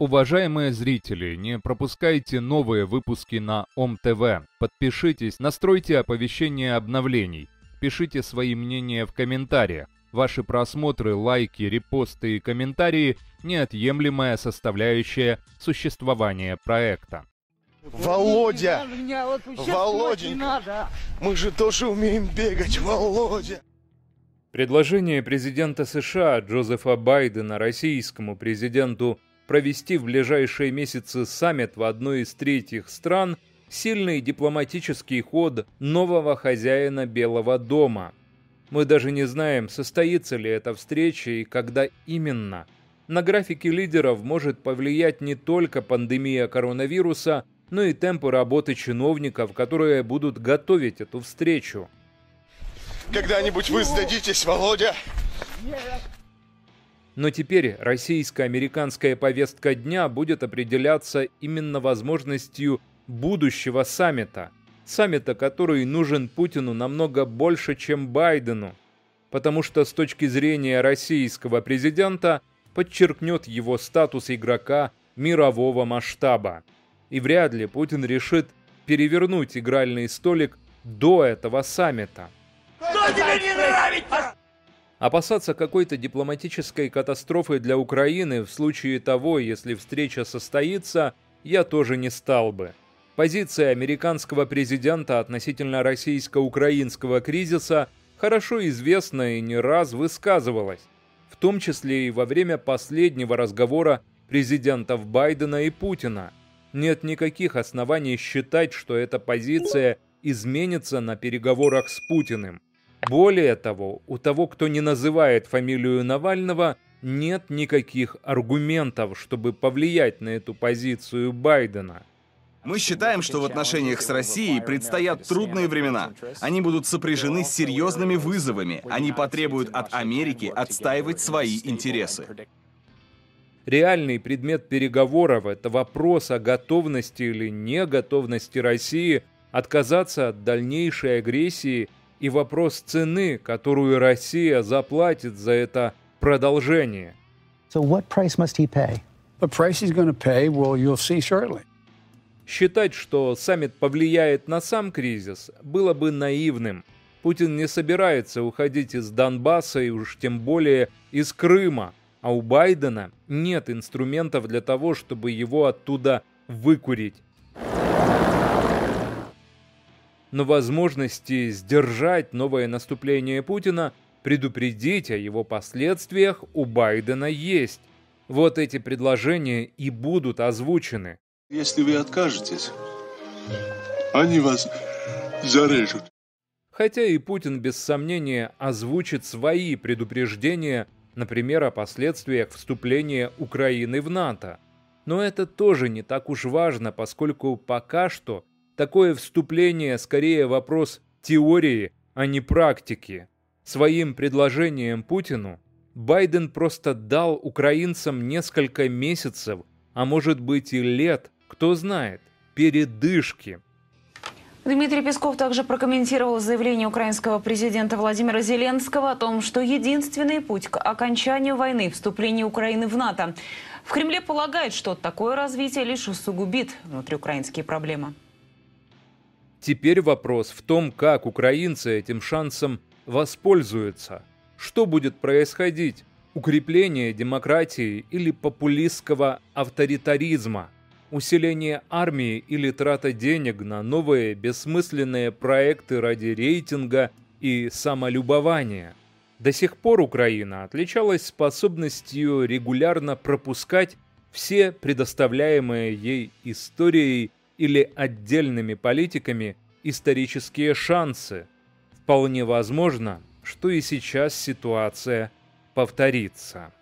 Уважаемые зрители, не пропускайте новые выпуски на ОМ-ТВ. Подпишитесь, настройте оповещения обновлений. Пишите свои мнения в комментариях. Ваши просмотры, лайки, репосты и комментарии – неотъемлемая составляющая существования проекта. Володя! Володенька! Мы же тоже умеем бегать, Володя! Предложение президента США Джозефа Байдена российскому президенту провести в ближайшие месяцы саммит в одной из третьих стран – сильный дипломатический ход нового хозяина Белого дома. Мы даже не знаем, состоится ли эта встреча и когда именно. На графике лидеров может повлиять не только пандемия коронавируса, но и темпы работы чиновников, которые будут готовить эту встречу. Когда-нибудь вы сдадитесь, Володя? Но теперь российско-американская повестка дня будет определяться именно возможностью будущего саммита. Саммита, который нужен Путину намного больше, чем Байдену. Потому что с точки зрения российского президента подчеркнет его статус игрока мирового масштаба. И вряд ли Путин решит перевернуть игральный столик до этого саммита. Что тебе не нравится? Опасаться какой-то дипломатической катастрофы для Украины в случае того, если встреча состоится, я тоже не стал бы. Позиция американского президента относительно российско-украинского кризиса хорошо известна и не раз высказывалась, в том числе и во время последнего разговора президентов Байдена и Путина. Нет никаких оснований считать, что эта позиция изменится на переговорах с Путиным. Более того, у того, кто не называет фамилию Навального, нет никаких аргументов, чтобы повлиять на эту позицию Байдена. Мы считаем, что в отношениях с Россией предстоят трудные времена. Они будут сопряжены с серьезными вызовами. Они потребуют от Америки отстаивать свои интересы. Реальный предмет переговоров – это вопрос о готовности или неготовности России отказаться от дальнейшей агрессии – и вопрос цены, которую Россия заплатит за это продолжение. So what price must he pay? The price he's going to pay, well, you'll see shortly. Считать, что саммит повлияет на сам кризис, было бы наивным. Путин не собирается уходить из Донбасса и уж тем более из Крыма, а у Байдена нет инструментов для того, чтобы его оттуда выкурить но возможности сдержать новое наступление Путина, предупредить о его последствиях у Байдена есть. Вот эти предложения и будут озвучены. Если вы откажетесь, они вас зарежут. Хотя и Путин без сомнения озвучит свои предупреждения, например, о последствиях вступления Украины в НАТО. Но это тоже не так уж важно, поскольку пока что Такое вступление скорее вопрос теории, а не практики. Своим предложением Путину Байден просто дал украинцам несколько месяцев, а может быть и лет, кто знает, передышки. Дмитрий Песков также прокомментировал заявление украинского президента Владимира Зеленского о том, что единственный путь к окончанию войны – вступление Украины в НАТО. В Кремле полагают, что такое развитие лишь усугубит внутриукраинские проблемы. Теперь вопрос в том, как украинцы этим шансом воспользуются. Что будет происходить? Укрепление демократии или популистского авторитаризма? Усиление армии или трата денег на новые бессмысленные проекты ради рейтинга и самолюбования? До сих пор Украина отличалась способностью регулярно пропускать все предоставляемые ей историей или отдельными политиками исторические шансы. Вполне возможно, что и сейчас ситуация повторится.